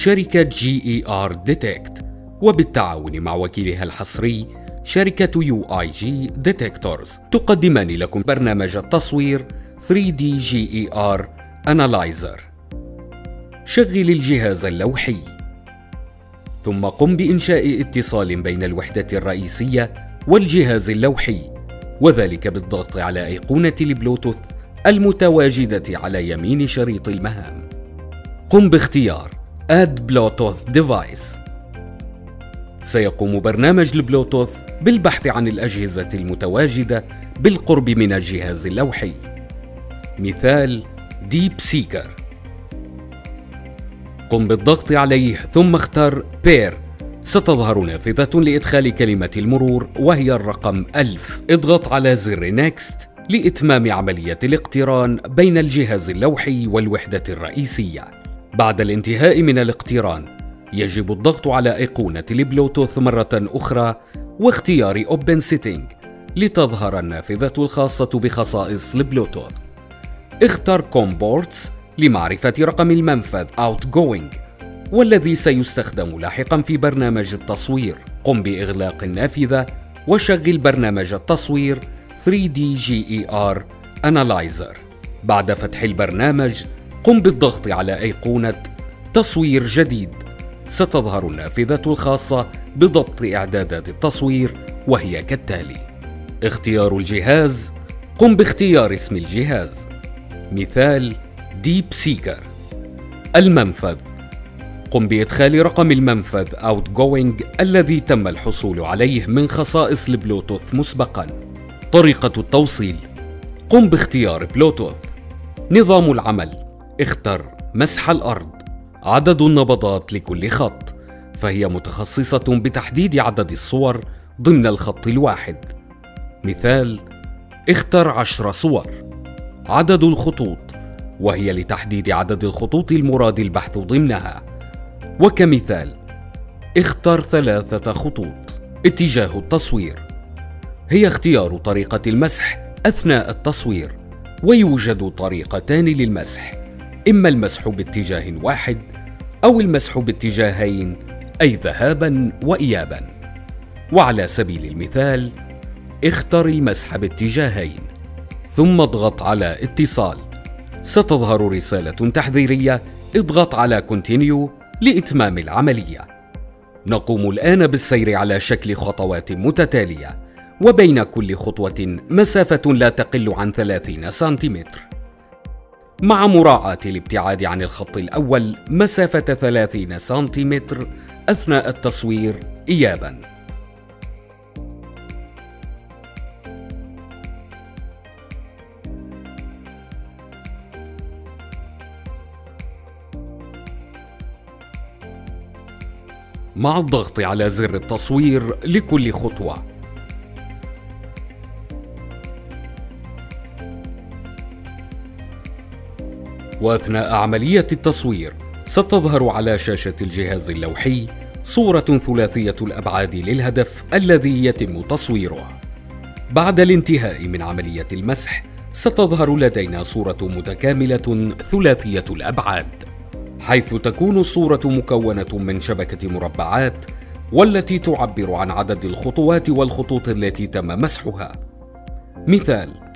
شركة GER Detect وبالتعاون مع وكيلها الحصري شركة UIG Detectors تقدمان لكم برنامج التصوير 3D GER Analyzer. شغل الجهاز اللوحي. ثم قم بإنشاء اتصال بين الوحدة الرئيسية والجهاز اللوحي وذلك بالضغط على أيقونة البلوتوث المتواجدة على يمين شريط المهام. قم باختيار Add Bluetooth Device سيقوم برنامج البلوتوث بالبحث عن الأجهزة المتواجدة بالقرب من الجهاز اللوحي. مثال Deep Seeker قم بالضغط عليه ثم اختر Pair ستظهر نافذة لإدخال كلمة المرور وهي الرقم 1000 اضغط على زر Next لإتمام عملية الاقتران بين الجهاز اللوحي والوحدة الرئيسية. بعد الانتهاء من الاقتران يجب الضغط على أيقونة البلوتوث مرة أخرى واختيار Open Setting لتظهر النافذة الخاصة بخصائص البلوتوث. اختر COM Ports لمعرفة رقم المنفذ Outgoing والذي سيستخدم لاحقا في برنامج التصوير. قم بإغلاق النافذة وشغل برنامج التصوير 3D GER Analyzer. بعد فتح البرنامج قم بالضغط على أيقونة تصوير جديد. ستظهر النافذة الخاصة بضبط إعدادات التصوير وهي كالتالي: اختيار الجهاز. قم باختيار اسم الجهاز. مثال Deep Seeker المنفذ قم بإدخال رقم المنفذ Outgoing الذي تم الحصول عليه من خصائص البلوتوث مسبقا. طريقة التوصيل قم باختيار بلوتوث. نظام العمل اختر مسح الأرض. عدد النبضات لكل خط. فهي متخصصة بتحديد عدد الصور ضمن الخط الواحد. مثال اختر عشر صور. عدد الخطوط. وهي لتحديد عدد الخطوط المراد البحث ضمنها. وكمثال اختر ثلاثة خطوط. اتجاه التصوير. هي اختيار طريقة المسح أثناء التصوير. ويوجد طريقتان للمسح. إما المسح باتجاه واحد أو المسح باتجاهين أي ذهابا وإيابا. وعلى سبيل المثال اختر المسح باتجاهين ثم اضغط على اتصال. ستظهر رسالة تحذيرية اضغط على كونتينيو لإتمام العملية. نقوم الآن بالسير على شكل خطوات متتالية وبين كل خطوة مسافة لا تقل عن 30 سنتيمتر. مع مراعاة الابتعاد عن الخط الأول مسافة 30 سنتيمتر أثناء التصوير إياباً. مع الضغط على زر التصوير لكل خطوة واثناء عمليه التصوير. ستظهر على شاشة الجهاز اللوحي صورة ثلاثية الأبعاد للهدف الذي يتم تصويره. بعد الانتهاء من عملية المسح ستظهر لدينا صورة متكاملة ثلاثية الأبعاد حيث تكون الصورة مكونة من شبكة مربعات والتي تعبر عن عدد الخطوات والخطوط التي تم مسحها. مثال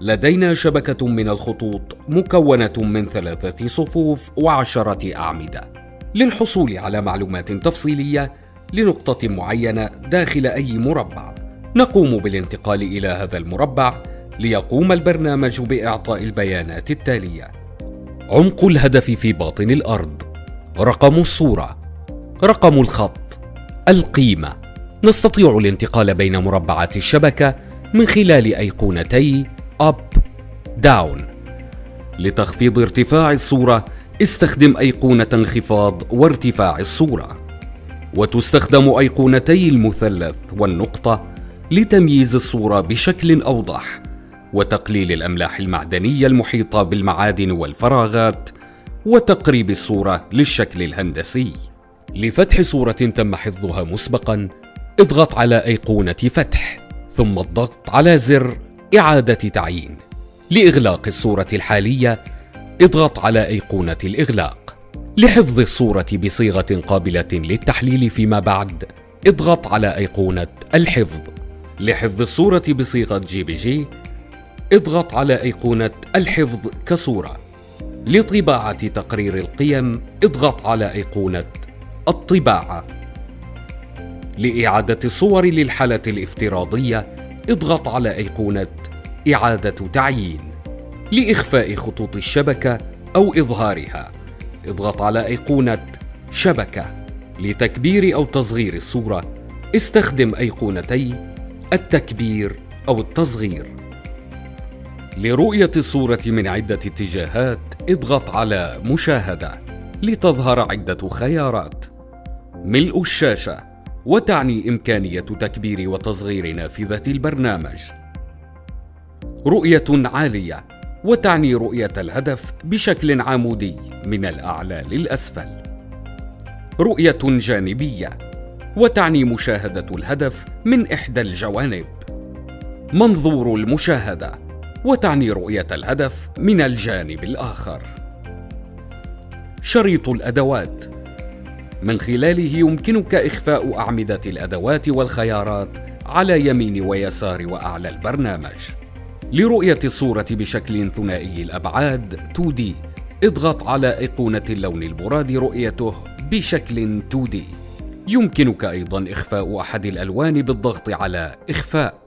لدينا شبكة من الخطوط مكونة من ثلاثة صفوف وعشرة أعمدة. للحصول على معلومات تفصيلية لنقطة معينة داخل أي مربع، نقوم بالانتقال إلى هذا المربع ليقوم البرنامج بإعطاء البيانات التالية: عمق الهدف في باطن الأرض، رقم الصورة، رقم الخط، القيمة. نستطيع الانتقال بين مربعات الشبكة من خلال أيقونتي up down. لتخفيض ارتفاع الصورة استخدم أيقونة انخفاض وارتفاع الصورة. وتستخدم أيقونتي المثلث والنقطة لتمييز الصورة بشكل أوضح وتقليل الأملاح المعدنية المحيطة بالمعادن والفراغات وتقريب الصورة للشكل الهندسي. لفتح صورة تم حفظها مسبقا اضغط على أيقونة فتح ثم الضغط على زر. إعادة تعيين لإغلاق الصورة الحالية اضغط على أيقونة الإغلاق لحفظ الصورة بصيغة قابلة للتحليل فيما بعد اضغط على أيقونة الحفظ لحفظ الصورة بصيغة JPG اضغط على أيقونة الحفظ كصورة لطباعة تقرير القيم اضغط على أيقونة الطباعة لإعادة الصور للحالة الافتراضية اضغط على أيقونة إعادة تعيين لإخفاء خطوط الشبكة أو إظهارها. اضغط على أيقونة شبكة لتكبير أو تصغير الصورة. استخدم أيقونتي التكبير أو التصغير. لرؤية الصورة من عدة اتجاهات اضغط على مشاهدة لتظهر عدة خيارات. ملء الشاشة. وتعني إمكانية تكبير وتصغير نافذة البرنامج. رؤية عالية وتعني رؤية الهدف بشكل عمودي من الأعلى للأسفل. رؤية جانبية وتعني مشاهدة الهدف من إحدى الجوانب. منظور المشاهدة وتعني رؤية الهدف من الجانب الآخر. شريط الأدوات من خلاله يمكنك إخفاء أعمدة الأدوات والخيارات على يمين ويسار وأعلى البرنامج. لرؤية الصورة بشكل ثنائي الأبعاد 2D اضغط على أيقونة اللون المراد رؤيته بشكل 2D يمكنك أيضا إخفاء أحد الألوان بالضغط على إخفاء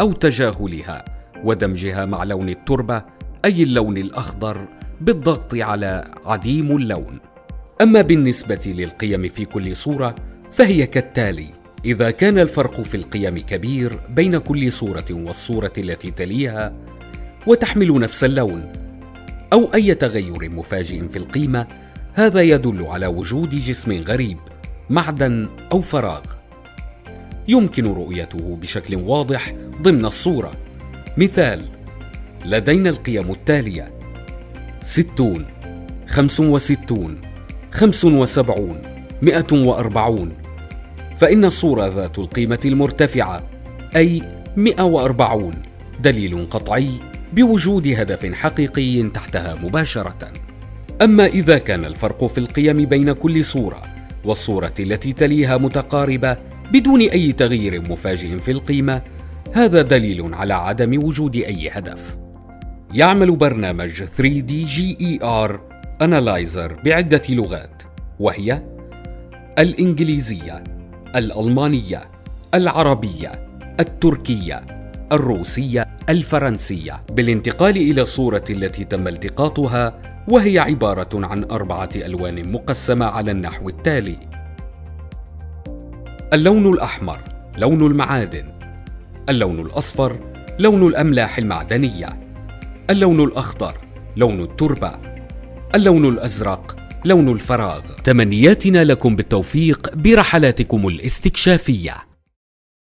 أو تجاهلها ودمجها مع لون التربة أي اللون الأخضر بالضغط على عديم اللون. أما بالنسبة للقيم في كل صورة فهي كالتالي إذا كان الفرق في القيم كبير بين كل صورة والصورة التي تليها وتحمل نفس اللون أو أي تغير مفاجئ في القيمة هذا يدل على وجود جسم غريب معدن أو فراغ. يمكن رؤيته بشكل واضح ضمن الصورة. مثال لدينا القيم التالية ستون خمس وستون خمس وسبعون مئة وأربعون فإن الصورة ذات القيمة المرتفعة أي 140 دليل قطعي بوجود هدف حقيقي تحتها مباشرة. أما إذا كان الفرق في القيم بين كل صورة والصورة التي تليها متقاربة بدون أي تغيير مفاجئ في القيمة، هذا دليل على عدم وجود أي هدف. يعمل برنامج 3D GER Analyzer بعدة لغات وهي الإنجليزية الألمانية العربية التركية الروسية الفرنسية. بالانتقال إلى الصورة التي تم التقاطها وهي عبارة عن أربعة ألوان مقسمة على النحو التالي. اللون الأحمر لون المعادن. اللون الأصفر لون الأملاح المعدنية. اللون الأخضر لون التربة. اللون الأزرق لون الفراغ. تمنياتنا لكم بالتوفيق برحلاتكم الاستكشافية.